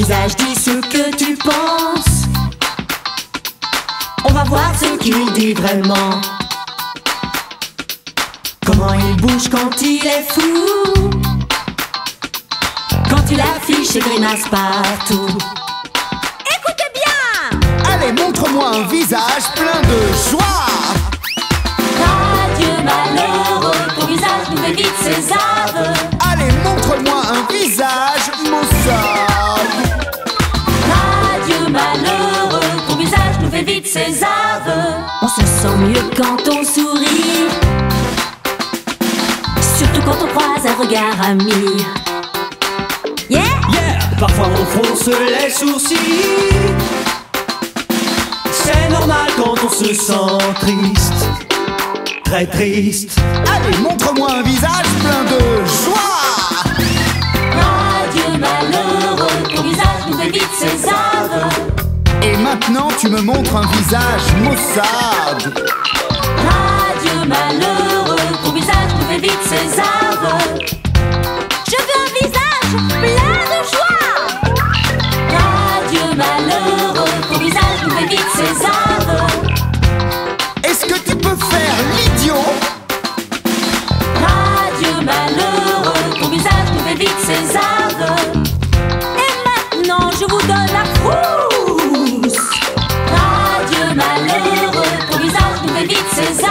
visage dit ce que tu penses. On va voir ce qu'il dit vraiment. Comment il bouge quand il est fou. Quand il affiche ses grimaces partout. Écoutez bien Allez, montre-moi un visage plein de joie ses aveux. On se sent mieux quand on sourit. Surtout quand on croise un regard ami. Yeah Yeah Parfois on fronce les sourcils C'est normal quand on se sent triste Très triste Allez, montre-moi un visage plein de joie Adieu malheureux, ton visage nous fait vite ses Maintenant, tu me montres un visage maussade. Adieu malheureux, ton visage nous fait vite ses arbres. Je veux un visage plein de joie. Adieu malheureux, ton visage nous fait vite ses arbres. Est-ce que tu peux faire l'idiot? Adieu malheureux, ton visage nous fait vite ses arbres.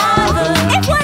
It was.